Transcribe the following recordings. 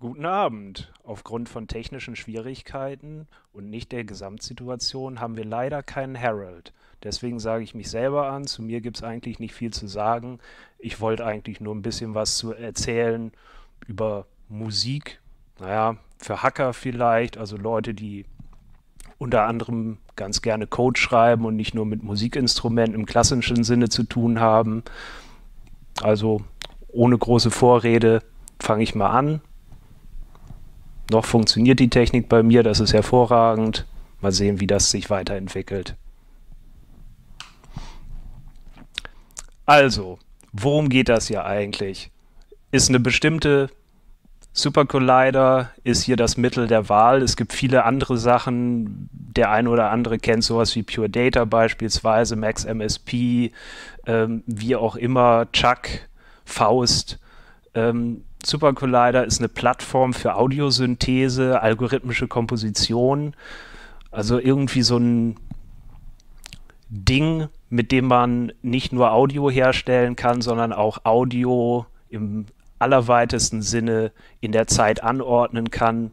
Guten Abend. Aufgrund von technischen Schwierigkeiten und nicht der Gesamtsituation haben wir leider keinen Harold. Deswegen sage ich mich selber an. Zu mir gibt es eigentlich nicht viel zu sagen. Ich wollte eigentlich nur ein bisschen was zu erzählen über Musik. Naja, für Hacker vielleicht, also Leute, die unter anderem ganz gerne Code schreiben und nicht nur mit Musikinstrumenten im klassischen Sinne zu tun haben. Also ohne große Vorrede fange ich mal an. Noch funktioniert die Technik bei mir, das ist hervorragend. Mal sehen, wie das sich weiterentwickelt. Also, worum geht das hier eigentlich? Ist eine bestimmte Super Collider ist hier das Mittel der Wahl. Es gibt viele andere Sachen. Der eine oder andere kennt sowas wie Pure Data beispielsweise, Max MSP, ähm, wie auch immer, Chuck, Faust. Ähm, Super Collider ist eine Plattform für Audiosynthese, algorithmische Komposition. Also irgendwie so ein Ding, mit dem man nicht nur Audio herstellen kann, sondern auch Audio im allerweitesten Sinne in der Zeit anordnen kann.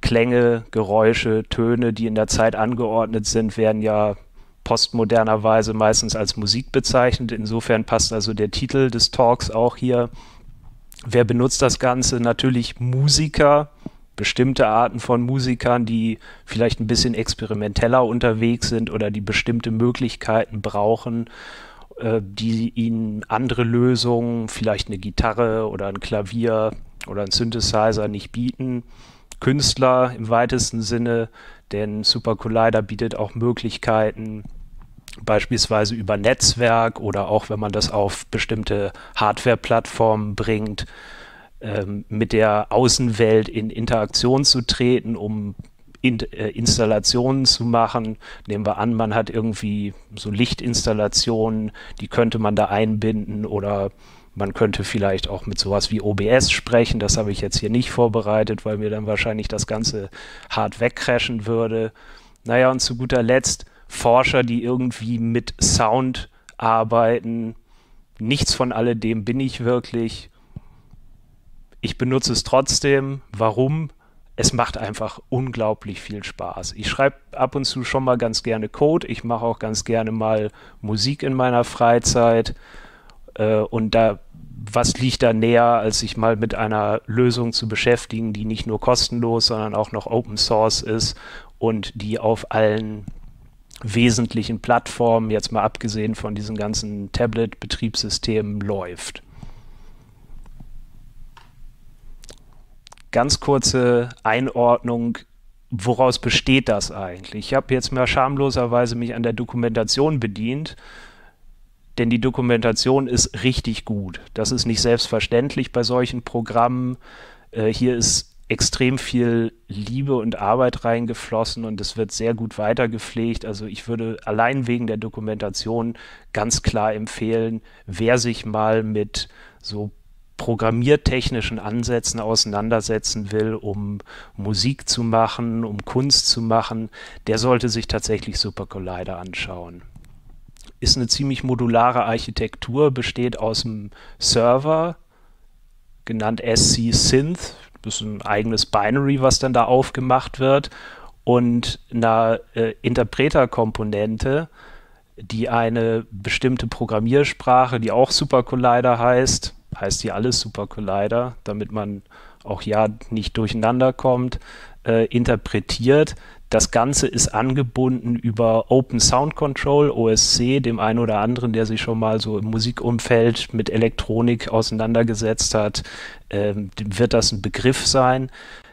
Klänge, Geräusche, Töne, die in der Zeit angeordnet sind, werden ja postmodernerweise meistens als Musik bezeichnet. Insofern passt also der Titel des Talks auch hier. Wer benutzt das Ganze? Natürlich Musiker, bestimmte Arten von Musikern, die vielleicht ein bisschen experimenteller unterwegs sind oder die bestimmte Möglichkeiten brauchen, äh, die ihnen andere Lösungen, vielleicht eine Gitarre oder ein Klavier oder ein Synthesizer nicht bieten. Künstler im weitesten Sinne, denn Super Collider bietet auch Möglichkeiten, beispielsweise über Netzwerk oder auch wenn man das auf bestimmte Hardware-Plattformen bringt, ähm, mit der Außenwelt in Interaktion zu treten, um in, äh, Installationen zu machen. Nehmen wir an, man hat irgendwie so Lichtinstallationen, die könnte man da einbinden oder man könnte vielleicht auch mit sowas wie OBS sprechen. Das habe ich jetzt hier nicht vorbereitet, weil mir dann wahrscheinlich das Ganze hart wegcrashen würde. Naja, und zu guter Letzt Forscher, die irgendwie mit Sound arbeiten. Nichts von alledem bin ich wirklich. Ich benutze es trotzdem. Warum? Es macht einfach unglaublich viel Spaß. Ich schreibe ab und zu schon mal ganz gerne Code. Ich mache auch ganz gerne mal Musik in meiner Freizeit. Äh, und da, was liegt da näher, als sich mal mit einer Lösung zu beschäftigen, die nicht nur kostenlos, sondern auch noch Open Source ist und die auf allen wesentlichen Plattformen, jetzt mal abgesehen von diesen ganzen Tablet-Betriebssystemen, läuft. Ganz kurze Einordnung, woraus besteht das eigentlich? Ich habe jetzt mal schamloserweise mich an der Dokumentation bedient, denn die Dokumentation ist richtig gut. Das ist nicht selbstverständlich bei solchen Programmen. Äh, hier ist extrem viel Liebe und Arbeit reingeflossen und es wird sehr gut weitergepflegt. Also ich würde allein wegen der Dokumentation ganz klar empfehlen, wer sich mal mit so programmiertechnischen Ansätzen auseinandersetzen will, um Musik zu machen, um Kunst zu machen, der sollte sich tatsächlich Super Collider anschauen. Ist eine ziemlich modulare Architektur, besteht aus einem Server, genannt SC Synth, das ist ein eigenes Binary, was dann da aufgemacht wird und einer äh, Interpreter-Komponente, die eine bestimmte Programmiersprache, die auch Super Collider heißt, heißt hier alles Super Collider, damit man auch ja nicht durcheinander kommt, äh, interpretiert. Das Ganze ist angebunden über Open Sound Control, OSC, dem einen oder anderen, der sich schon mal so im Musikumfeld mit Elektronik auseinandergesetzt hat, ähm, wird das ein Begriff sein.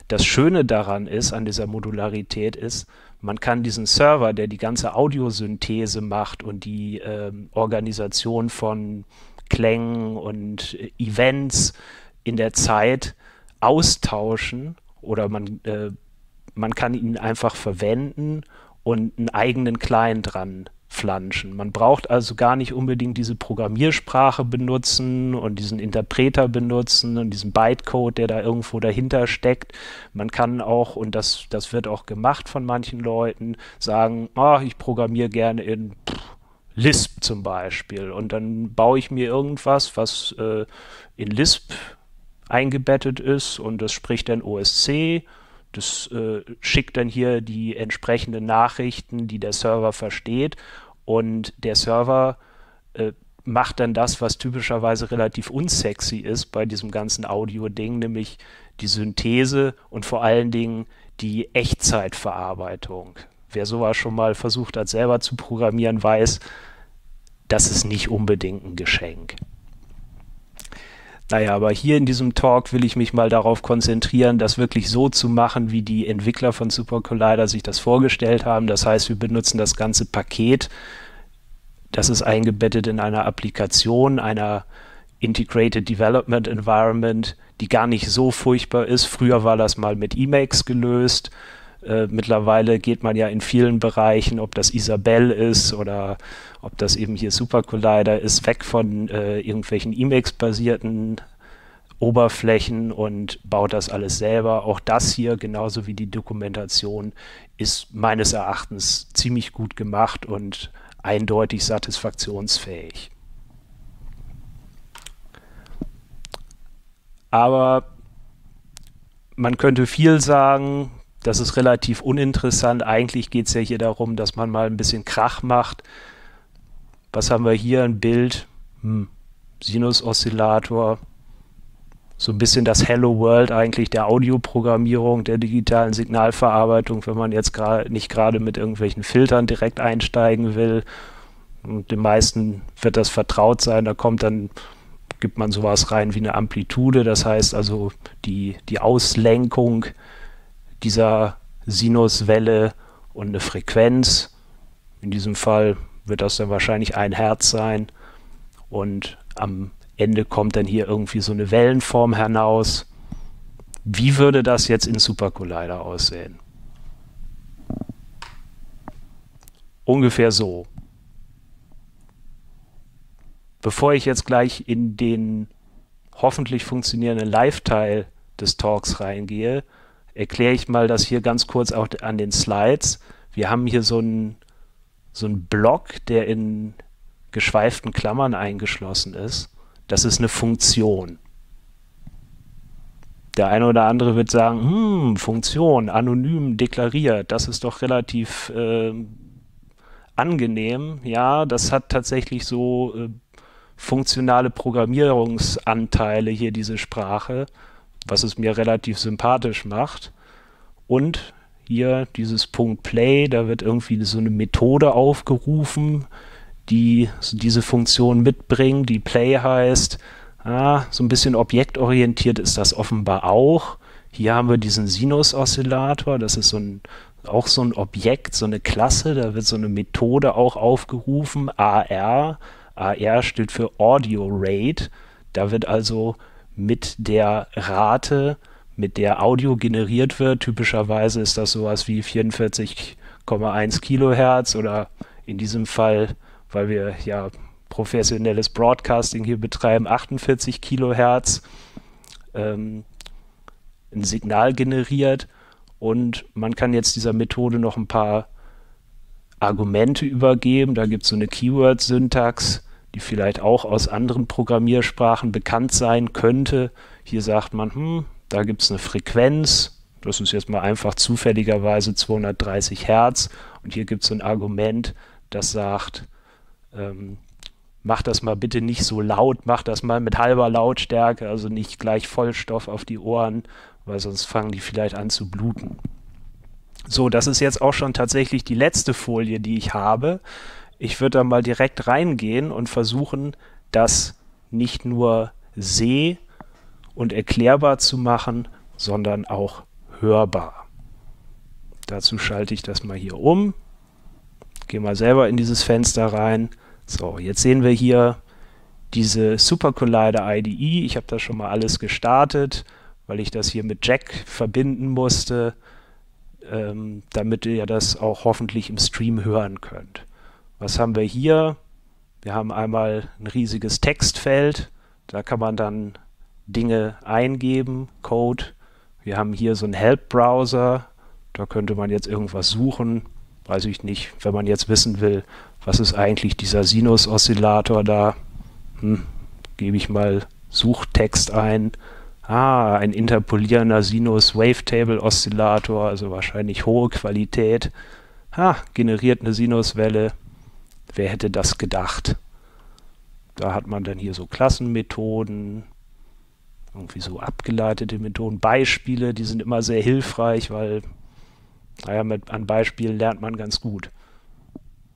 Das Schöne daran ist, an dieser Modularität ist, man kann diesen Server, der die ganze Audiosynthese macht und die ähm, Organisation von Klängen und Events in der Zeit austauschen oder man äh, man kann ihn einfach verwenden und einen eigenen Client dran flanschen. Man braucht also gar nicht unbedingt diese Programmiersprache benutzen und diesen Interpreter benutzen und diesen Bytecode, der da irgendwo dahinter steckt. Man kann auch, und das, das wird auch gemacht von manchen Leuten, sagen, oh, ich programmiere gerne in Lisp zum Beispiel und dann baue ich mir irgendwas, was äh, in Lisp eingebettet ist und das spricht dann OSC. Das äh, schickt dann hier die entsprechenden Nachrichten, die der Server versteht. Und der Server äh, macht dann das, was typischerweise relativ unsexy ist bei diesem ganzen Audio-Ding, nämlich die Synthese und vor allen Dingen die Echtzeitverarbeitung. Wer sowas schon mal versucht hat, selber zu programmieren, weiß, das ist nicht unbedingt ein Geschenk. Naja, aber hier in diesem Talk will ich mich mal darauf konzentrieren, das wirklich so zu machen, wie die Entwickler von Super Collider sich das vorgestellt haben. Das heißt, wir benutzen das ganze Paket. Das ist eingebettet in einer Applikation, einer Integrated Development Environment, die gar nicht so furchtbar ist. Früher war das mal mit Emacs gelöst. Äh, mittlerweile geht man ja in vielen Bereichen, ob das Isabel ist oder ob das eben hier Super Collider ist, weg von äh, irgendwelchen Emacs-basierten Oberflächen und baut das alles selber. Auch das hier, genauso wie die Dokumentation, ist meines Erachtens ziemlich gut gemacht und eindeutig satisfaktionsfähig. Aber man könnte viel sagen, das ist relativ uninteressant. Eigentlich geht es ja hier darum, dass man mal ein bisschen Krach macht. Was haben wir hier? Ein Bild, hm. Sinus-Oszillator, so ein bisschen das Hello World eigentlich der Audioprogrammierung, der digitalen Signalverarbeitung, wenn man jetzt nicht gerade mit irgendwelchen Filtern direkt einsteigen will. Und den meisten wird das vertraut sein. Da kommt dann, gibt man sowas rein wie eine Amplitude, das heißt also die, die Auslenkung dieser Sinuswelle und eine Frequenz. In diesem Fall wird das dann wahrscheinlich ein Herz sein. Und am Ende kommt dann hier irgendwie so eine Wellenform hinaus. Wie würde das jetzt in Super Collider aussehen? Ungefähr so. Bevor ich jetzt gleich in den hoffentlich funktionierenden Live-Teil des Talks reingehe, erkläre ich mal das hier ganz kurz auch an den Slides. Wir haben hier so einen so Block, der in geschweiften Klammern eingeschlossen ist. Das ist eine Funktion. Der eine oder andere wird sagen, hm, Funktion, anonym deklariert, das ist doch relativ äh, angenehm. Ja, das hat tatsächlich so äh, funktionale Programmierungsanteile hier, diese Sprache was es mir relativ sympathisch macht. Und hier dieses Punkt Play, da wird irgendwie so eine Methode aufgerufen, die diese Funktion mitbringt, die Play heißt. Ah, so ein bisschen objektorientiert ist das offenbar auch. Hier haben wir diesen Sinus-Oszillator, das ist so ein, auch so ein Objekt, so eine Klasse, da wird so eine Methode auch aufgerufen, AR. AR steht für Audio Rate. Da wird also mit der Rate, mit der Audio generiert wird. Typischerweise ist das sowas wie 44,1 Kilohertz oder in diesem Fall, weil wir ja professionelles Broadcasting hier betreiben, 48 Kilohertz ähm, ein Signal generiert und man kann jetzt dieser Methode noch ein paar Argumente übergeben. Da gibt es so eine Keyword-Syntax, die vielleicht auch aus anderen Programmiersprachen bekannt sein könnte. Hier sagt man, hm, da gibt es eine Frequenz, das ist jetzt mal einfach zufälligerweise 230 Hertz und hier gibt es ein Argument, das sagt, ähm, mach das mal bitte nicht so laut, mach das mal mit halber Lautstärke, also nicht gleich Vollstoff auf die Ohren, weil sonst fangen die vielleicht an zu bluten. So, das ist jetzt auch schon tatsächlich die letzte Folie, die ich habe ich würde da mal direkt reingehen und versuchen, das nicht nur seh- und erklärbar zu machen, sondern auch hörbar. Dazu schalte ich das mal hier um. Gehe mal selber in dieses Fenster rein. So, jetzt sehen wir hier diese Super Collider IDE. Ich habe das schon mal alles gestartet, weil ich das hier mit Jack verbinden musste, ähm, damit ihr das auch hoffentlich im Stream hören könnt. Was haben wir hier? Wir haben einmal ein riesiges Textfeld, da kann man dann Dinge eingeben, Code. Wir haben hier so einen Help-Browser, da könnte man jetzt irgendwas suchen, weiß ich nicht, wenn man jetzt wissen will, was ist eigentlich dieser Sinus-Oszillator da, hm, gebe ich mal Suchtext ein, Ah, ein interpolierender Sinus Wavetable Oszillator, also wahrscheinlich hohe Qualität. Ha, generiert eine Sinuswelle. Wer hätte das gedacht? Da hat man dann hier so Klassenmethoden, irgendwie so abgeleitete Methoden, Beispiele, die sind immer sehr hilfreich, weil, naja, mit, an Beispielen lernt man ganz gut.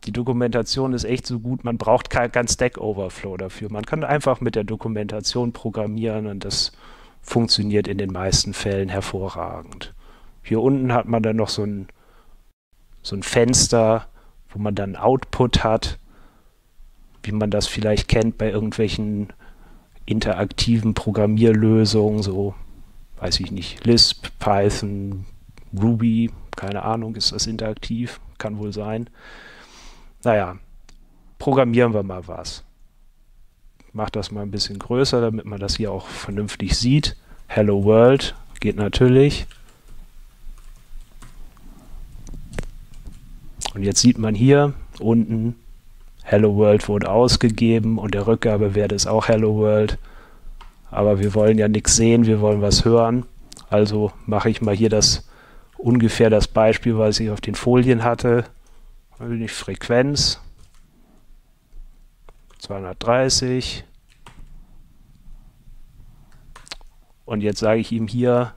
Die Dokumentation ist echt so gut, man braucht kein Stack Overflow dafür. Man kann einfach mit der Dokumentation programmieren und das funktioniert in den meisten Fällen hervorragend. Hier unten hat man dann noch so ein, so ein Fenster, wo man dann Output hat, wie man das vielleicht kennt bei irgendwelchen interaktiven Programmierlösungen, so weiß ich nicht, Lisp, Python, Ruby, keine Ahnung, ist das interaktiv? Kann wohl sein. Naja, programmieren wir mal was mache das mal ein bisschen größer, damit man das hier auch vernünftig sieht. Hello World geht natürlich. Und jetzt sieht man hier unten, Hello World wurde ausgegeben und der Rückgabewert ist auch Hello World. Aber wir wollen ja nichts sehen, wir wollen was hören. Also mache ich mal hier das ungefähr das Beispiel, was ich auf den Folien hatte. Die Frequenz 230. Und jetzt sage ich ihm hier,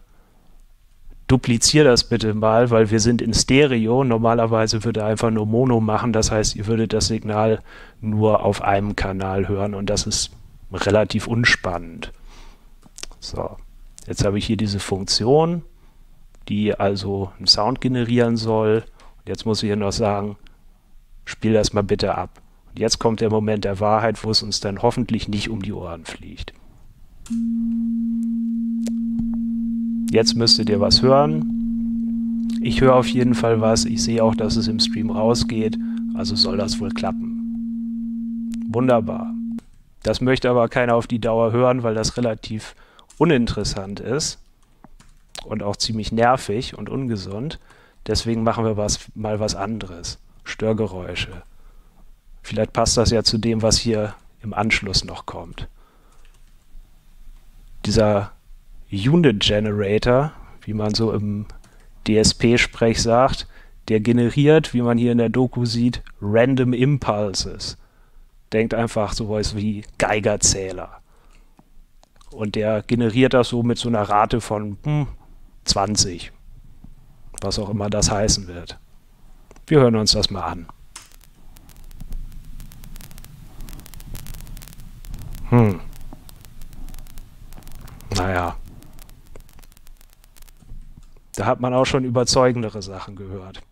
dupliziere das bitte mal, weil wir sind in Stereo. Normalerweise würde er einfach nur Mono machen. Das heißt, ihr würdet das Signal nur auf einem Kanal hören und das ist relativ unspannend. So, jetzt habe ich hier diese Funktion, die also einen Sound generieren soll. Und jetzt muss ich hier noch sagen, spiel das mal bitte ab. Und jetzt kommt der Moment der Wahrheit, wo es uns dann hoffentlich nicht um die Ohren fliegt. Jetzt müsstet ihr was hören. Ich höre auf jeden Fall was. Ich sehe auch, dass es im Stream rausgeht. Also soll das wohl klappen. Wunderbar. Das möchte aber keiner auf die Dauer hören, weil das relativ uninteressant ist und auch ziemlich nervig und ungesund. Deswegen machen wir was, mal was anderes. Störgeräusche. Vielleicht passt das ja zu dem, was hier im Anschluss noch kommt. Dieser Unit Generator, wie man so im DSP-Sprech sagt, der generiert, wie man hier in der Doku sieht, Random Impulses. Denkt einfach sowas wie Geigerzähler. Und der generiert das so mit so einer Rate von hm, 20. Was auch immer das heißen wird. Wir hören uns das mal an. Hm. Naja. Da hat man auch schon überzeugendere Sachen gehört.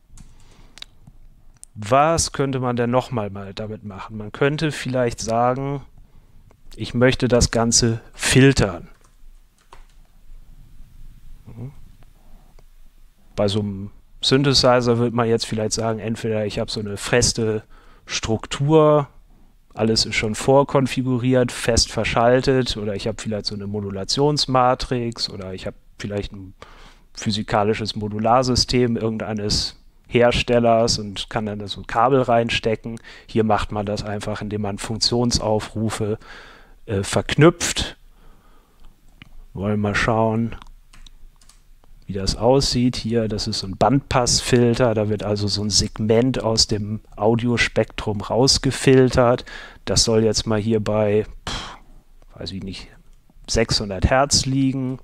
Was könnte man denn nochmal mal damit machen? Man könnte vielleicht sagen, ich möchte das Ganze filtern. Hm. Bei so einem Synthesizer würde man jetzt vielleicht sagen, entweder ich habe so eine feste Struktur, alles ist schon vorkonfiguriert, fest verschaltet oder ich habe vielleicht so eine Modulationsmatrix oder ich habe vielleicht ein physikalisches Modularsystem irgendeines Herstellers und kann dann so Kabel reinstecken. Hier macht man das einfach, indem man Funktionsaufrufe äh, verknüpft. Wollen wir schauen wie das aussieht. Hier, das ist so ein Bandpassfilter, da wird also so ein Segment aus dem Audiospektrum rausgefiltert. Das soll jetzt mal hier bei, pff, weiß ich nicht, 600 Hertz liegen.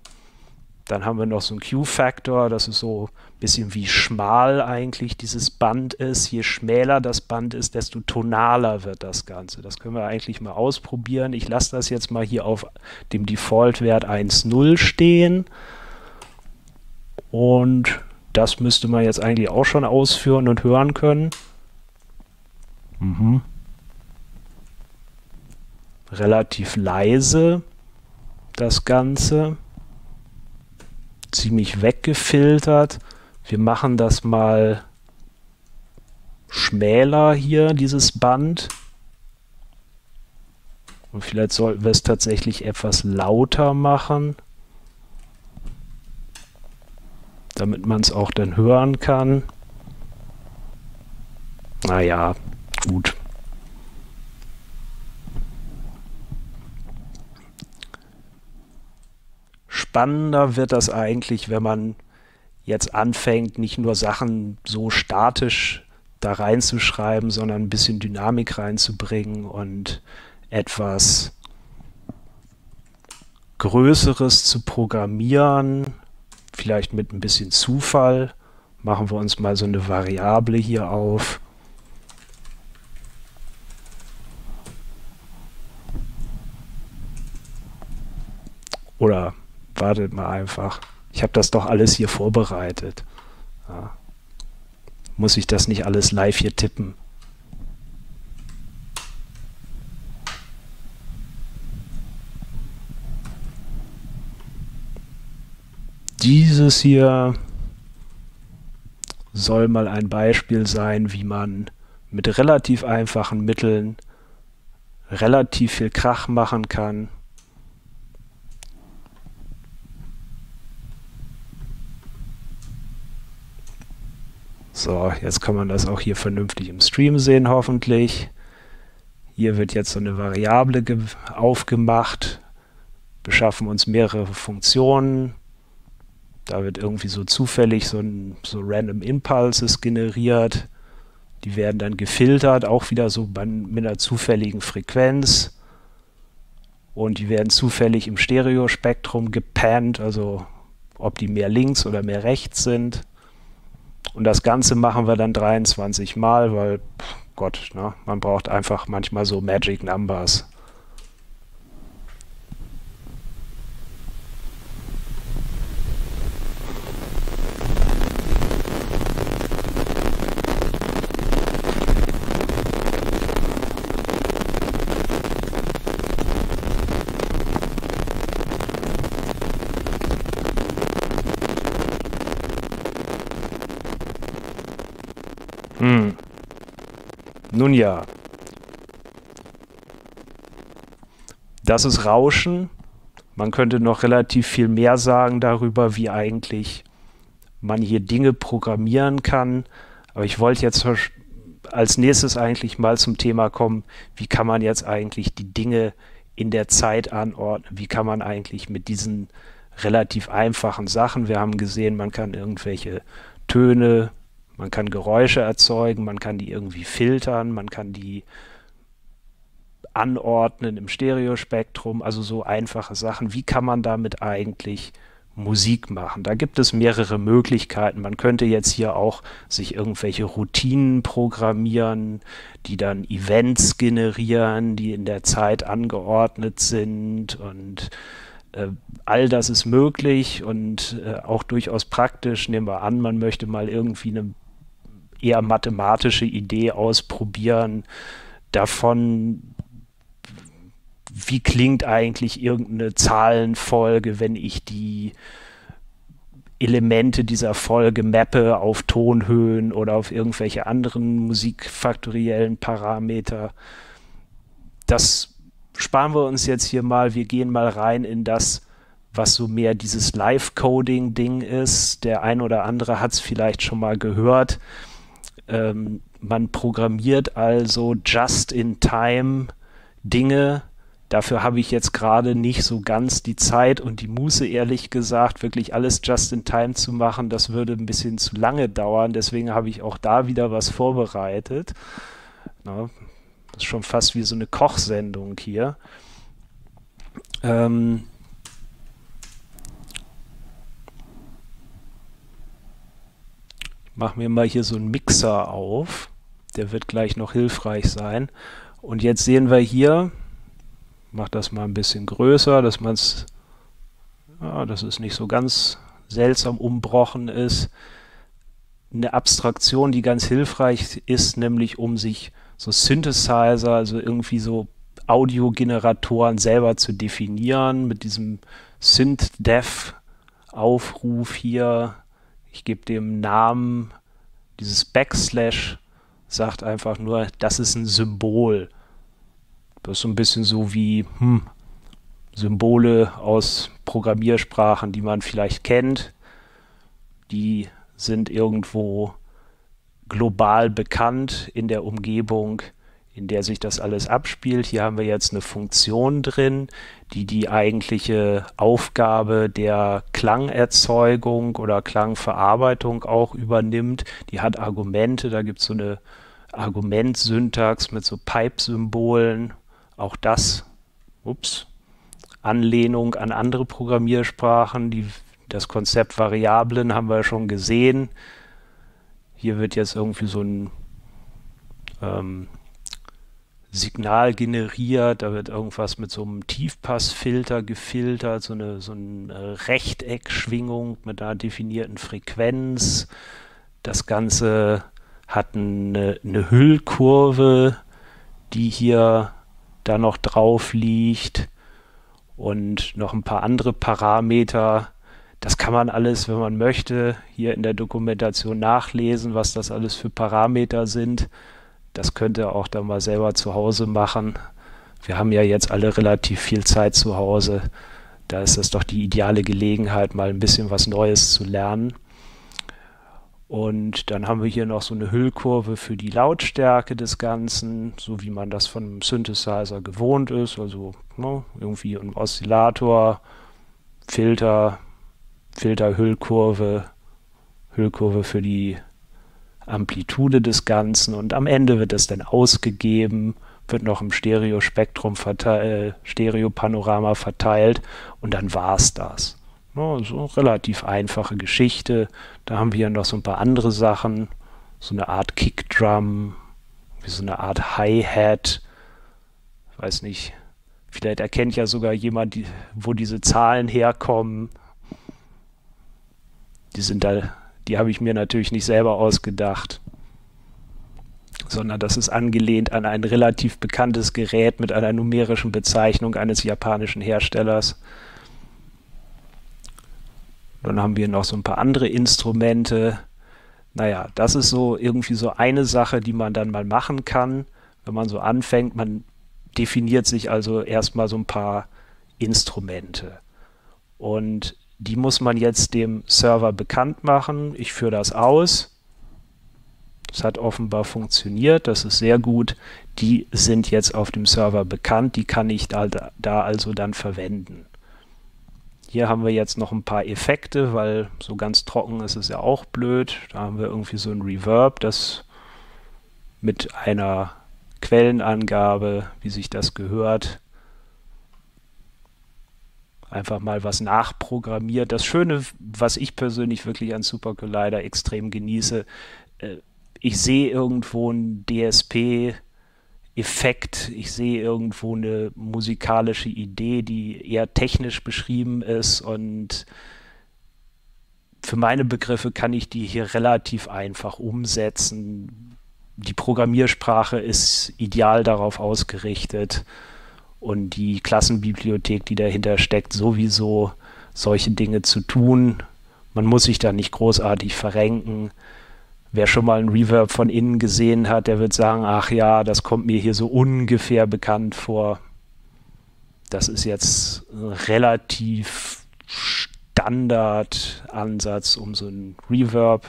Dann haben wir noch so einen Q-Faktor, das ist so ein bisschen wie schmal eigentlich dieses Band ist. Je schmäler das Band ist, desto tonaler wird das Ganze. Das können wir eigentlich mal ausprobieren. Ich lasse das jetzt mal hier auf dem Default-Wert 1.0 stehen. Und das müsste man jetzt eigentlich auch schon ausführen und hören können. Mhm. Relativ leise das Ganze. Ziemlich weggefiltert. Wir machen das mal schmäler hier, dieses Band. Und vielleicht sollten wir es tatsächlich etwas lauter machen damit man es auch dann hören kann. Naja, gut. Spannender wird das eigentlich, wenn man jetzt anfängt, nicht nur Sachen so statisch da reinzuschreiben, sondern ein bisschen Dynamik reinzubringen und etwas Größeres zu programmieren, vielleicht mit ein bisschen Zufall. Machen wir uns mal so eine Variable hier auf. Oder wartet mal einfach. Ich habe das doch alles hier vorbereitet. Ja. Muss ich das nicht alles live hier tippen? Dieses hier soll mal ein Beispiel sein, wie man mit relativ einfachen Mitteln relativ viel Krach machen kann. So, jetzt kann man das auch hier vernünftig im Stream sehen, hoffentlich. Hier wird jetzt so eine Variable aufgemacht, beschaffen uns mehrere Funktionen. Da wird irgendwie so zufällig so ein so Random Impulses generiert. Die werden dann gefiltert, auch wieder so bei, mit einer zufälligen Frequenz. Und die werden zufällig im Stereospektrum gepannt, also ob die mehr links oder mehr rechts sind. Und das Ganze machen wir dann 23 Mal, weil, Gott, ne, man braucht einfach manchmal so Magic Numbers. Nun ja. Das ist Rauschen. Man könnte noch relativ viel mehr sagen darüber, wie eigentlich man hier Dinge programmieren kann. Aber ich wollte jetzt als nächstes eigentlich mal zum Thema kommen, wie kann man jetzt eigentlich die Dinge in der Zeit anordnen? Wie kann man eigentlich mit diesen relativ einfachen Sachen, wir haben gesehen, man kann irgendwelche Töne, man kann Geräusche erzeugen, man kann die irgendwie filtern, man kann die anordnen im Stereospektrum, also so einfache Sachen. Wie kann man damit eigentlich Musik machen? Da gibt es mehrere Möglichkeiten. Man könnte jetzt hier auch sich irgendwelche Routinen programmieren, die dann Events generieren, die in der Zeit angeordnet sind und äh, all das ist möglich und äh, auch durchaus praktisch. Nehmen wir an, man möchte mal irgendwie eine eher mathematische Idee ausprobieren davon, wie klingt eigentlich irgendeine Zahlenfolge, wenn ich die Elemente dieser Folge mappe auf Tonhöhen oder auf irgendwelche anderen musikfaktoriellen Parameter. Das sparen wir uns jetzt hier mal. Wir gehen mal rein in das, was so mehr dieses Live-Coding-Ding ist. Der ein oder andere hat es vielleicht schon mal gehört. Ähm, man programmiert also just in time Dinge. Dafür habe ich jetzt gerade nicht so ganz die Zeit und die Muße, ehrlich gesagt, wirklich alles just in time zu machen. Das würde ein bisschen zu lange dauern. Deswegen habe ich auch da wieder was vorbereitet. Na, das ist schon fast wie so eine Kochsendung hier. Ähm, mache mir mal hier so einen Mixer auf. Der wird gleich noch hilfreich sein. Und jetzt sehen wir hier, mache das mal ein bisschen größer, dass man es, ja, dass es nicht so ganz seltsam umbrochen ist. Eine Abstraktion, die ganz hilfreich ist, nämlich um sich so Synthesizer, also irgendwie so Audiogeneratoren selber zu definieren mit diesem Synth-Dev-Aufruf hier ich gebe dem Namen, dieses Backslash sagt einfach nur, das ist ein Symbol. Das ist so ein bisschen so wie hm, Symbole aus Programmiersprachen, die man vielleicht kennt. Die sind irgendwo global bekannt in der Umgebung. In der sich das alles abspielt. Hier haben wir jetzt eine Funktion drin, die die eigentliche Aufgabe der Klangerzeugung oder Klangverarbeitung auch übernimmt. Die hat Argumente, da gibt es so eine Argumentsyntax mit so Pipe-Symbolen. Auch das, ups, Anlehnung an andere Programmiersprachen. Die, das Konzept Variablen haben wir schon gesehen. Hier wird jetzt irgendwie so ein ähm, Signal generiert, da wird irgendwas mit so einem Tiefpassfilter gefiltert, so eine, so eine Rechteckschwingung mit einer definierten Frequenz. Das Ganze hat eine, eine Hüllkurve, die hier da noch drauf liegt und noch ein paar andere Parameter. Das kann man alles, wenn man möchte, hier in der Dokumentation nachlesen, was das alles für Parameter sind. Das könnt ihr auch dann mal selber zu Hause machen. Wir haben ja jetzt alle relativ viel Zeit zu Hause. Da ist es doch die ideale Gelegenheit, mal ein bisschen was Neues zu lernen. Und dann haben wir hier noch so eine Hüllkurve für die Lautstärke des Ganzen, so wie man das von einem Synthesizer gewohnt ist. Also ne, irgendwie ein Oszillator, Filter, Filterhüllkurve, Hüllkurve für die Amplitude des Ganzen und am Ende wird es dann ausgegeben, wird noch im Stereospektrum verteilt, Stereopanorama verteilt und dann war es das. No, so relativ einfache Geschichte. Da haben wir noch so ein paar andere Sachen, so eine Art Kickdrum, wie so eine Art Hi-Hat, weiß nicht, vielleicht erkennt ja sogar jemand, die, wo diese Zahlen herkommen. Die sind da die habe ich mir natürlich nicht selber ausgedacht, sondern das ist angelehnt an ein relativ bekanntes Gerät mit einer numerischen Bezeichnung eines japanischen Herstellers. Dann haben wir noch so ein paar andere Instrumente. Naja, das ist so irgendwie so eine Sache, die man dann mal machen kann, wenn man so anfängt. Man definiert sich also erstmal so ein paar Instrumente. Und die muss man jetzt dem Server bekannt machen. Ich führe das aus. Das hat offenbar funktioniert, das ist sehr gut. Die sind jetzt auf dem Server bekannt, die kann ich da, da also dann verwenden. Hier haben wir jetzt noch ein paar Effekte, weil so ganz trocken ist es ja auch blöd. Da haben wir irgendwie so ein Reverb, das mit einer Quellenangabe, wie sich das gehört, einfach mal was nachprogrammiert. Das Schöne, was ich persönlich wirklich an Super Collider extrem genieße, äh, ich sehe irgendwo einen DSP, Effekt, ich sehe irgendwo eine musikalische Idee, die eher technisch beschrieben ist und für meine Begriffe kann ich die hier relativ einfach umsetzen. Die Programmiersprache ist ideal darauf ausgerichtet und die Klassenbibliothek, die dahinter steckt, sowieso solche Dinge zu tun. Man muss sich da nicht großartig verrenken. Wer schon mal ein Reverb von innen gesehen hat, der wird sagen, ach ja, das kommt mir hier so ungefähr bekannt vor. Das ist jetzt ein relativ Standardansatz, um so ein Reverb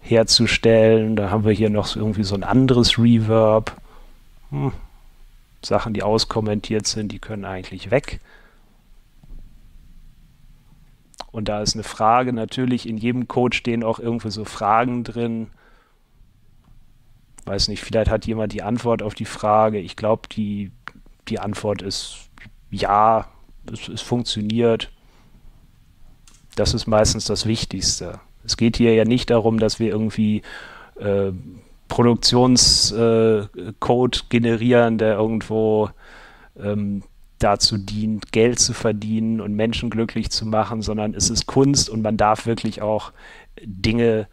herzustellen. Da haben wir hier noch irgendwie so ein anderes Reverb. Hm, Sachen, die auskommentiert sind, die können eigentlich weg. Und da ist eine Frage, natürlich in jedem Code stehen auch irgendwie so Fragen drin. Weiß nicht, vielleicht hat jemand die Antwort auf die Frage. Ich glaube, die, die Antwort ist ja, es, es funktioniert. Das ist meistens das Wichtigste. Es geht hier ja nicht darum, dass wir irgendwie äh, Produktionscode generieren, der irgendwo ähm, dazu dient, Geld zu verdienen und Menschen glücklich zu machen, sondern es ist Kunst und man darf wirklich auch Dinge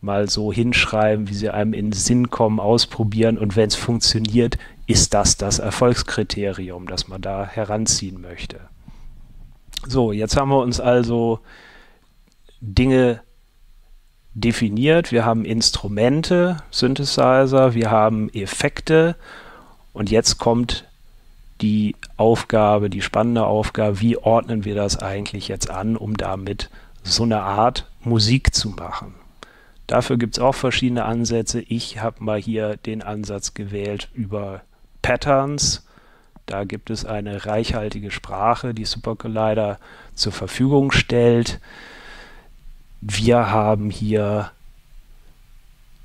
mal so hinschreiben, wie sie einem in den Sinn kommen, ausprobieren und wenn es funktioniert, ist das das Erfolgskriterium, das man da heranziehen möchte. So, jetzt haben wir uns also Dinge definiert. Wir haben Instrumente, Synthesizer, wir haben Effekte und jetzt kommt die Aufgabe, die spannende Aufgabe, wie ordnen wir das eigentlich jetzt an, um damit so eine Art Musik zu machen. Dafür gibt es auch verschiedene Ansätze. Ich habe mal hier den Ansatz gewählt über Patterns. Da gibt es eine reichhaltige Sprache, die Supercollider zur Verfügung stellt. Wir haben hier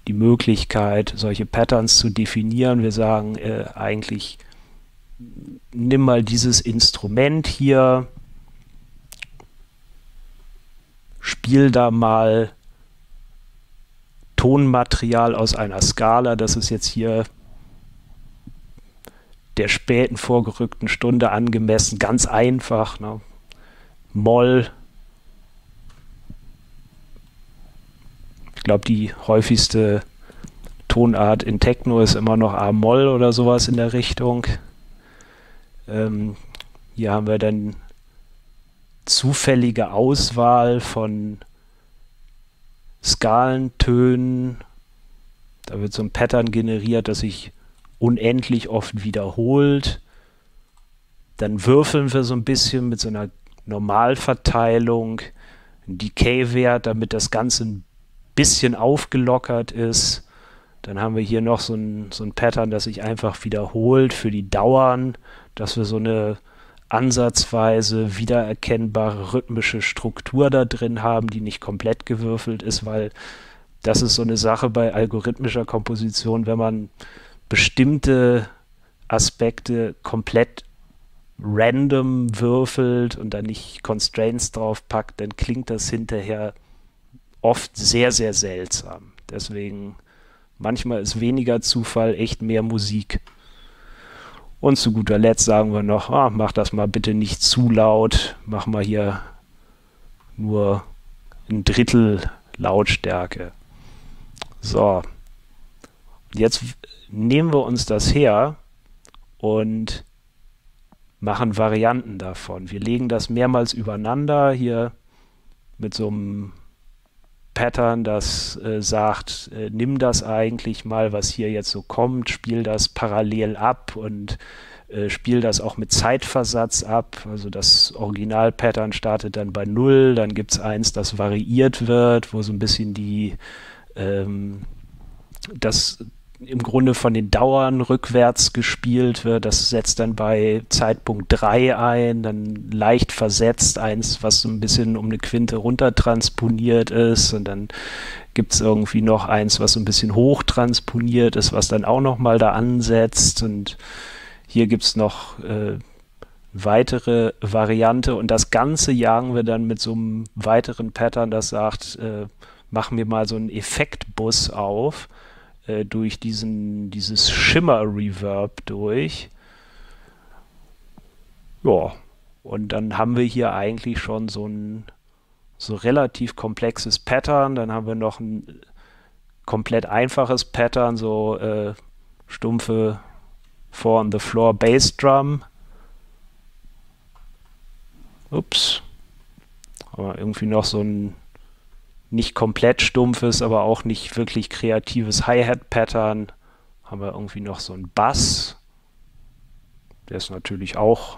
die Möglichkeit, solche Patterns zu definieren. Wir sagen äh, eigentlich, nimm mal dieses Instrument hier, spiel da mal Tonmaterial aus einer Skala. Das ist jetzt hier der späten vorgerückten Stunde angemessen, ganz einfach. Ne? Moll. Glaube, die häufigste Tonart in Techno ist immer noch A-Moll oder sowas in der Richtung. Ähm, hier haben wir dann zufällige Auswahl von Skalentönen. Da wird so ein Pattern generiert, das sich unendlich oft wiederholt. Dann würfeln wir so ein bisschen mit so einer Normalverteilung, ein Decay-Wert, damit das Ganze ein bisschen aufgelockert ist. Dann haben wir hier noch so ein, so ein Pattern, das sich einfach wiederholt für die Dauern, dass wir so eine ansatzweise wiedererkennbare rhythmische Struktur da drin haben, die nicht komplett gewürfelt ist, weil das ist so eine Sache bei algorithmischer Komposition, wenn man bestimmte Aspekte komplett random würfelt und dann nicht Constraints drauf packt, dann klingt das hinterher oft sehr, sehr seltsam. Deswegen manchmal ist weniger Zufall echt mehr Musik. Und zu guter Letzt sagen wir noch, ah, mach das mal bitte nicht zu laut, mach mal hier nur ein Drittel Lautstärke. So, jetzt nehmen wir uns das her und machen Varianten davon. Wir legen das mehrmals übereinander hier mit so einem Pattern, das äh, sagt, äh, nimm das eigentlich mal, was hier jetzt so kommt, spiel das parallel ab und äh, spiel das auch mit Zeitversatz ab. Also das Original-Pattern startet dann bei 0, dann gibt es eins, das variiert wird, wo so ein bisschen die ähm, das im Grunde von den Dauern rückwärts gespielt wird. Das setzt dann bei Zeitpunkt 3 ein, dann leicht versetzt eins, was so ein bisschen um eine Quinte runtertransponiert ist. Und dann gibt es irgendwie noch eins, was so ein bisschen hochtransponiert ist, was dann auch nochmal da ansetzt. Und hier gibt es noch äh, weitere Variante. Und das Ganze jagen wir dann mit so einem weiteren Pattern, das sagt, äh, machen wir mal so einen Effektbus auf äh, durch diesen, dieses Schimmer-Reverb durch. Ja, und dann haben wir hier eigentlich schon so ein so relativ komplexes Pattern. Dann haben wir noch ein komplett einfaches Pattern, so äh, stumpfe Four on the Floor Bass Drum. Ups. Aber irgendwie noch so ein nicht komplett stumpfes, aber auch nicht wirklich kreatives Hi-Hat-Pattern. Haben wir irgendwie noch so einen Bass. Der ist natürlich auch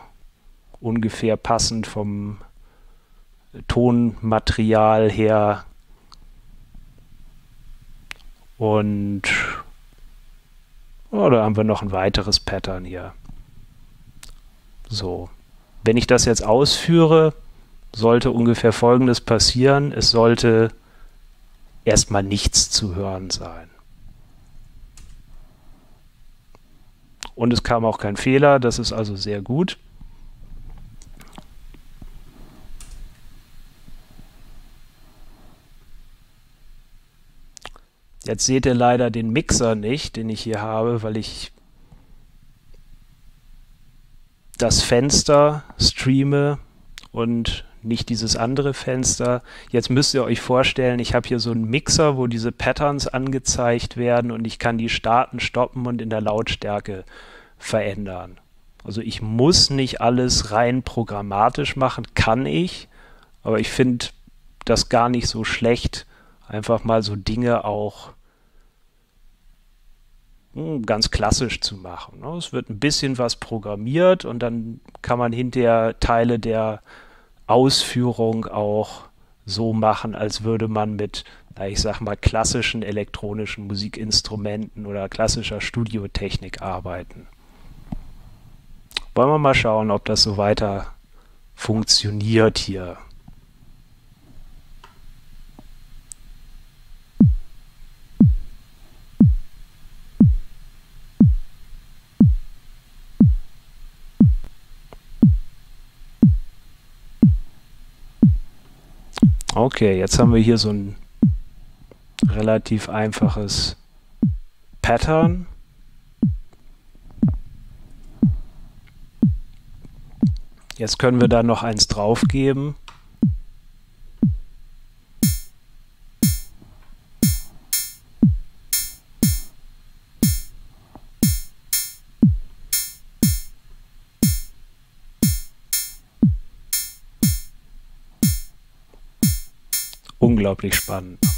ungefähr passend vom Tonmaterial her. Und oh, da haben wir noch ein weiteres Pattern hier. So. Wenn ich das jetzt ausführe, sollte ungefähr Folgendes passieren. Es sollte erstmal nichts zu hören sein. Und es kam auch kein Fehler, das ist also sehr gut. Jetzt seht ihr leider den Mixer nicht, den ich hier habe, weil ich das Fenster streame und nicht dieses andere Fenster. Jetzt müsst ihr euch vorstellen, ich habe hier so einen Mixer, wo diese Patterns angezeigt werden und ich kann die starten, stoppen und in der Lautstärke verändern. Also ich muss nicht alles rein programmatisch machen, kann ich, aber ich finde das gar nicht so schlecht, einfach mal so Dinge auch hm, ganz klassisch zu machen. Ne? Es wird ein bisschen was programmiert und dann kann man hinterher Teile der Ausführung auch so machen, als würde man mit, ich sag mal, klassischen elektronischen Musikinstrumenten oder klassischer Studiotechnik arbeiten. Wollen wir mal schauen, ob das so weiter funktioniert hier. Okay, jetzt haben wir hier so ein relativ einfaches Pattern. Jetzt können wir da noch eins draufgeben. Unglaublich spannend.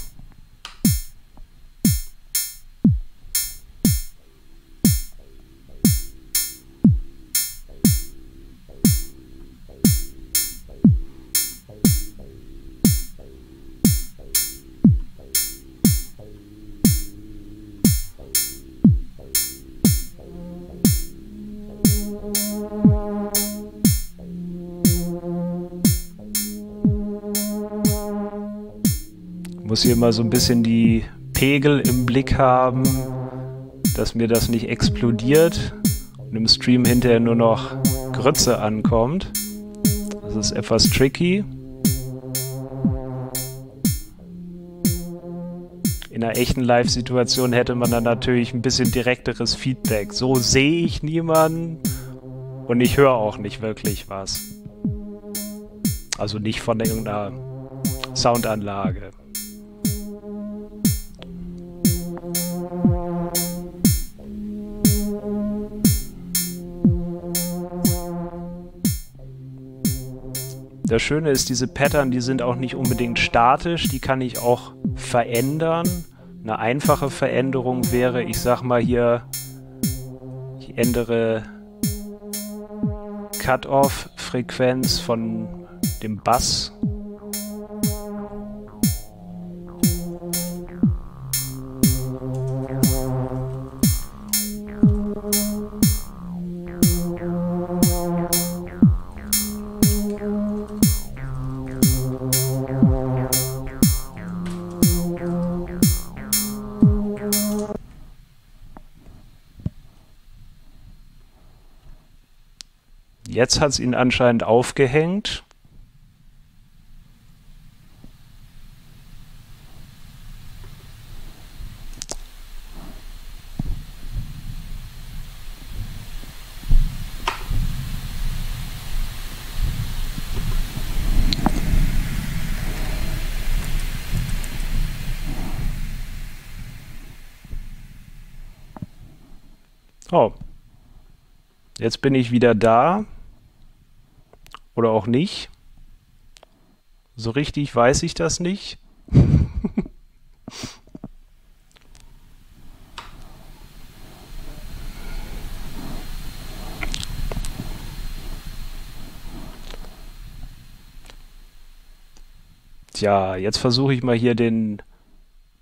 Hier mal so ein bisschen die Pegel im Blick haben, dass mir das nicht explodiert und im Stream hinterher nur noch Grütze ankommt. Das ist etwas tricky. In einer echten Live-Situation hätte man dann natürlich ein bisschen direkteres Feedback. So sehe ich niemanden und ich höre auch nicht wirklich was. Also nicht von irgendeiner Soundanlage. Das Schöne ist, diese Pattern, die sind auch nicht unbedingt statisch, die kann ich auch verändern. Eine einfache Veränderung wäre, ich sag mal hier, ich ändere Cut-off-Frequenz von dem Bass Jetzt hat es ihn anscheinend aufgehängt. Oh, jetzt bin ich wieder da oder auch nicht. So richtig weiß ich das nicht. Tja, jetzt versuche ich mal hier den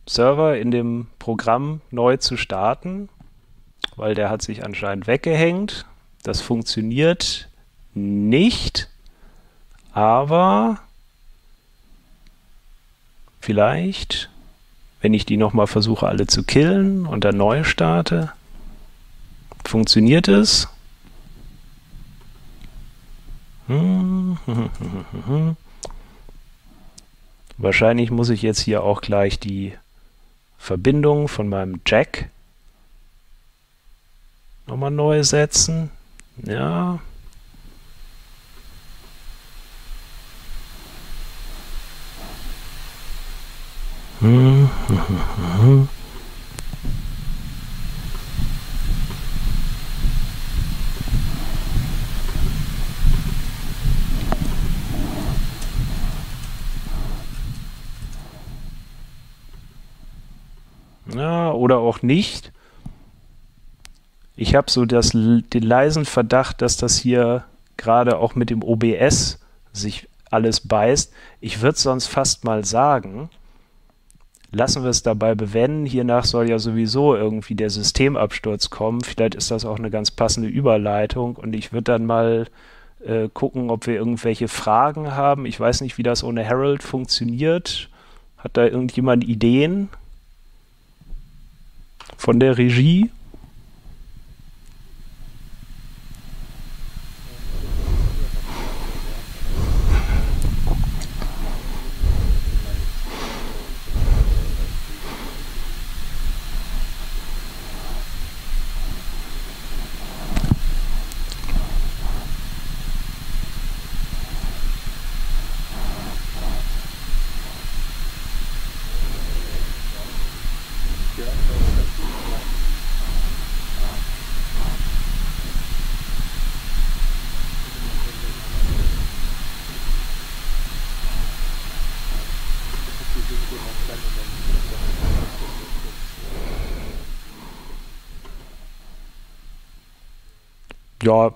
Server in dem Programm neu zu starten, weil der hat sich anscheinend weggehängt. Das funktioniert nicht. Aber vielleicht, wenn ich die nochmal versuche alle zu killen und dann neu starte, funktioniert es. Wahrscheinlich muss ich jetzt hier auch gleich die Verbindung von meinem Jack nochmal neu setzen. Ja, Ja, oder auch nicht. Ich habe so das, den leisen Verdacht, dass das hier gerade auch mit dem OBS sich alles beißt. Ich würde sonst fast mal sagen, lassen wir es dabei bewenden. Hiernach soll ja sowieso irgendwie der Systemabsturz kommen. Vielleicht ist das auch eine ganz passende Überleitung und ich würde dann mal äh, gucken, ob wir irgendwelche Fragen haben. Ich weiß nicht, wie das ohne Harold funktioniert. Hat da irgendjemand Ideen von der Regie? Ja,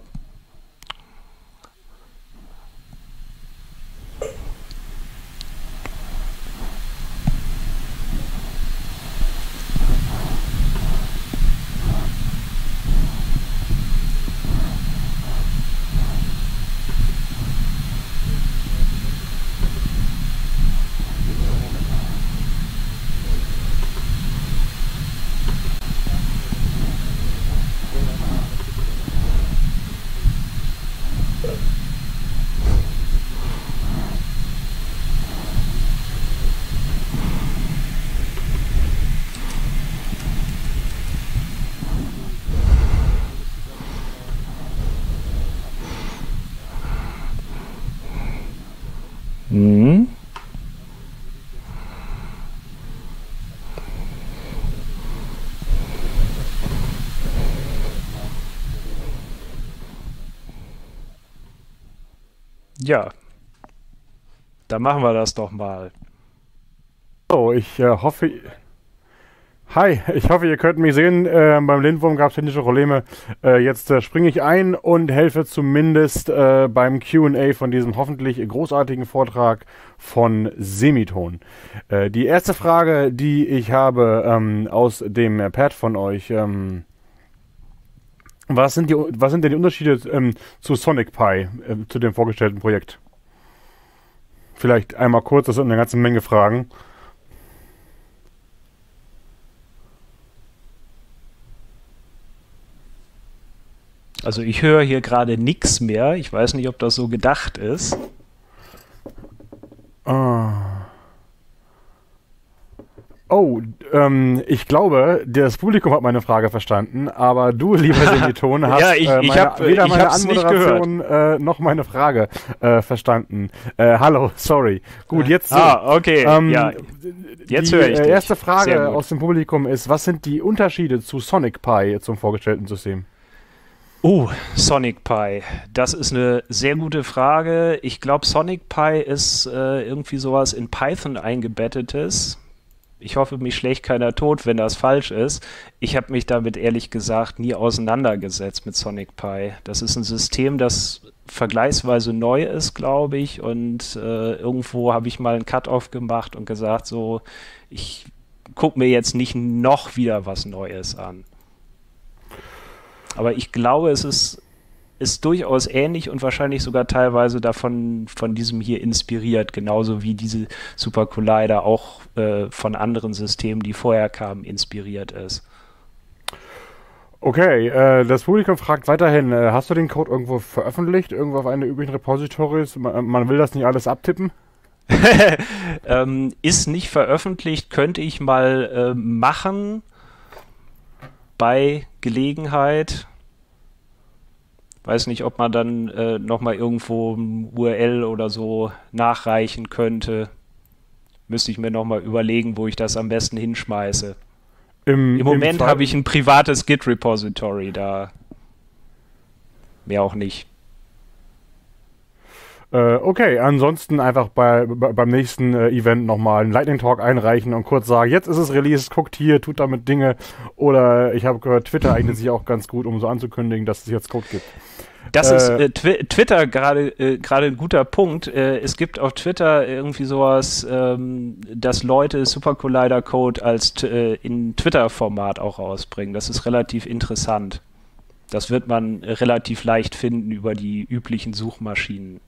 Ja, dann machen wir das doch mal. So, ich äh, hoffe, Hi, ich hoffe, ihr könnt mich sehen. Äh, beim Lindwurm gab es technische Probleme. Äh, jetzt äh, springe ich ein und helfe zumindest äh, beim QA von diesem hoffentlich großartigen Vortrag von Semiton. Äh, die erste Frage, die ich habe ähm, aus dem Pad von euch. Ähm, was, sind die, was sind denn die Unterschiede ähm, zu Sonic Pi, äh, zu dem vorgestellten Projekt? Vielleicht einmal kurz, das sind eine ganze Menge Fragen. Also ich höre hier gerade nichts mehr. Ich weiß nicht, ob das so gedacht ist. Ah. Oh, ähm, ich glaube, das Publikum hat meine Frage verstanden, aber du, lieber Semiton, hast ja, ich, äh, meine, hab, weder meine Anmoderation äh, noch meine Frage äh, verstanden. Äh, hallo, sorry. Gut, jetzt. Ah, okay. Ähm, ja. Jetzt höre ich. Die äh, erste Frage aus dem Publikum ist: Was sind die Unterschiede zu Sonic Pi zum vorgestellten System? Oh, Sonic Pi. Das ist eine sehr gute Frage. Ich glaube, Sonic Pi ist äh, irgendwie sowas in Python eingebettetes. Ich hoffe, mich schlägt keiner tot, wenn das falsch ist. Ich habe mich damit ehrlich gesagt nie auseinandergesetzt mit Sonic Pi. Das ist ein System, das vergleichsweise neu ist, glaube ich. Und äh, irgendwo habe ich mal einen Cut-off gemacht und gesagt, so, ich gucke mir jetzt nicht noch wieder was Neues an. Aber ich glaube, es ist, ist durchaus ähnlich und wahrscheinlich sogar teilweise davon von diesem hier inspiriert, genauso wie diese Super Collider auch äh, von anderen Systemen, die vorher kamen, inspiriert ist. Okay, äh, das Publikum fragt weiterhin, äh, hast du den Code irgendwo veröffentlicht, irgendwo auf einer üblichen Repositories? Man, man will das nicht alles abtippen? ähm, ist nicht veröffentlicht, könnte ich mal äh, machen bei Gelegenheit. Weiß nicht, ob man dann äh, nochmal irgendwo ein URL oder so nachreichen könnte. Müsste ich mir nochmal überlegen, wo ich das am besten hinschmeiße. Im, Im Moment habe ich ein privates Git-Repository da. Mehr auch nicht. Äh, okay, ansonsten einfach bei, bei beim nächsten äh, Event nochmal einen Lightning Talk einreichen und kurz sagen, jetzt ist es released, guckt hier, tut damit Dinge. Oder ich habe gehört, Twitter eignet sich auch ganz gut, um so anzukündigen, dass es jetzt Code gibt. Das äh, ist äh, Twi Twitter gerade äh, gerade ein guter Punkt. Äh, es gibt auf Twitter irgendwie sowas, ähm, dass Leute Super Collider Code als äh, in Twitter-Format auch rausbringen. Das ist relativ interessant. Das wird man relativ leicht finden über die üblichen Suchmaschinen.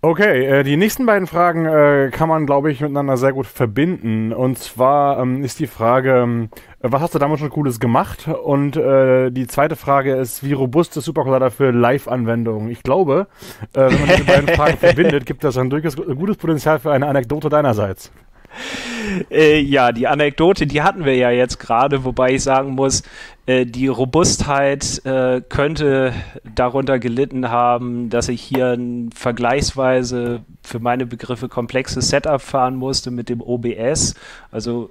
Okay, äh, die nächsten beiden Fragen äh, kann man, glaube ich, miteinander sehr gut verbinden. Und zwar ähm, ist die Frage, ähm, was hast du damals schon Cooles gemacht? Und äh, die zweite Frage ist, wie robust ist Supercollider für Live-Anwendungen? Ich glaube, äh, wenn man diese beiden Fragen verbindet, gibt das ein durchaus gutes Potenzial für eine Anekdote deinerseits. Äh, ja, die Anekdote, die hatten wir ja jetzt gerade, wobei ich sagen muss, äh, die Robustheit äh, könnte darunter gelitten haben, dass ich hier ein vergleichsweise für meine Begriffe komplexes Setup fahren musste mit dem OBS. Also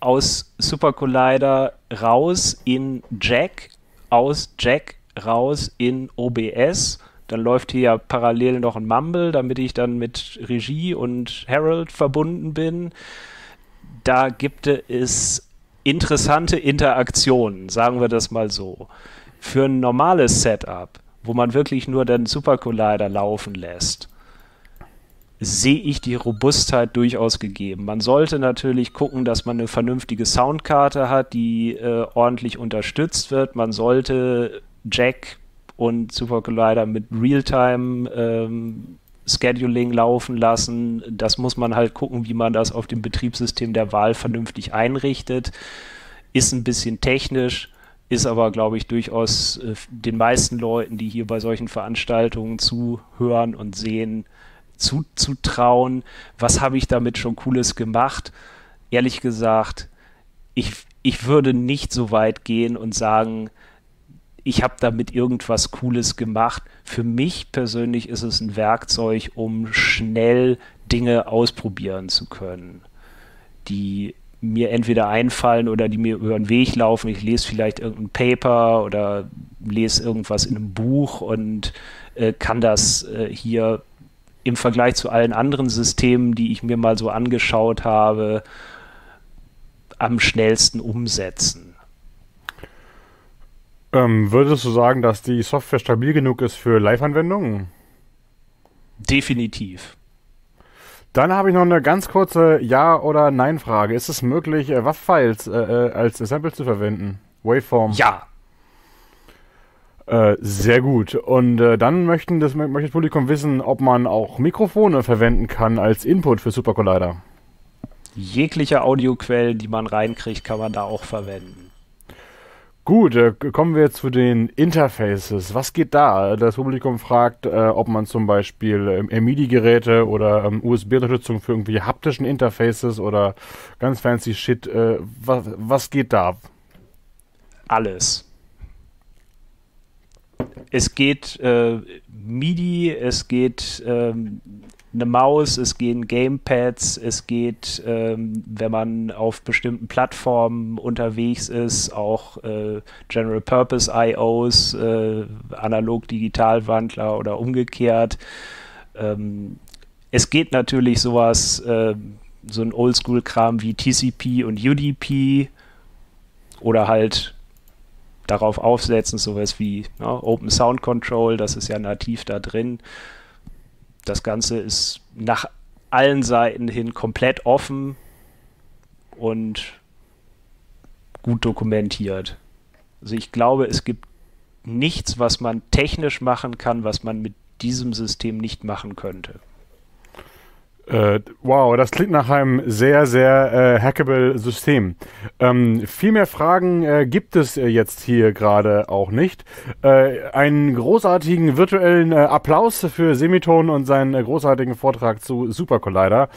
aus Super Collider raus in Jack, aus Jack raus in OBS. Dann läuft hier ja parallel noch ein Mumble, damit ich dann mit Regie und Harold verbunden bin. Da gibt es interessante Interaktionen, sagen wir das mal so. Für ein normales Setup, wo man wirklich nur den Super Collider laufen lässt, sehe ich die Robustheit durchaus gegeben. Man sollte natürlich gucken, dass man eine vernünftige Soundkarte hat, die äh, ordentlich unterstützt wird. Man sollte Jack und Super Collider mit Realtime ähm, Scheduling laufen lassen. Das muss man halt gucken, wie man das auf dem Betriebssystem der Wahl vernünftig einrichtet. Ist ein bisschen technisch, ist aber, glaube ich, durchaus äh, den meisten Leuten, die hier bei solchen Veranstaltungen zuhören und sehen, zuzutrauen. Was habe ich damit schon Cooles gemacht? Ehrlich gesagt, ich, ich würde nicht so weit gehen und sagen, ich habe damit irgendwas Cooles gemacht. Für mich persönlich ist es ein Werkzeug, um schnell Dinge ausprobieren zu können, die mir entweder einfallen oder die mir über den Weg laufen. Ich lese vielleicht irgendein Paper oder lese irgendwas in einem Buch und äh, kann das äh, hier im Vergleich zu allen anderen Systemen, die ich mir mal so angeschaut habe, am schnellsten umsetzen. Ähm, würdest du sagen, dass die Software stabil genug ist für Live-Anwendungen? Definitiv. Dann habe ich noch eine ganz kurze Ja- oder Nein-Frage. Ist es möglich, äh, WAV-Files äh, äh, als Sample zu verwenden? Waveform? Ja. Äh, sehr gut. Und äh, dann möchten das, möchte das Publikum wissen, ob man auch Mikrofone verwenden kann als Input für Super Collider. Jegliche Audioquellen, die man reinkriegt, kann man da auch verwenden. Gut, äh, kommen wir zu den Interfaces. Was geht da? Das Publikum fragt, äh, ob man zum Beispiel äh, MIDI-Geräte oder ähm, USB-Unterstützung für irgendwelche haptischen Interfaces oder ganz fancy Shit. Äh, was, was geht da? Alles. Es geht äh, MIDI, es geht ähm, eine Maus, es gehen Gamepads, es geht, ähm, wenn man auf bestimmten Plattformen unterwegs ist, auch äh, General Purpose IOs, äh, Analog-Digital-Wandler oder umgekehrt. Ähm, es geht natürlich sowas, äh, so ein Oldschool-Kram wie TCP und UDP oder halt darauf aufsetzen, sowas wie ne, Open Sound Control, das ist ja nativ da drin das Ganze ist nach allen Seiten hin komplett offen und gut dokumentiert. Also ich glaube, es gibt nichts, was man technisch machen kann, was man mit diesem System nicht machen könnte. Äh, wow, das klingt nach einem sehr, sehr äh, hackable System. Ähm, viel mehr Fragen äh, gibt es äh, jetzt hier gerade auch nicht. Äh, einen großartigen virtuellen äh, Applaus für Semiton und seinen großartigen Vortrag zu Super Collider.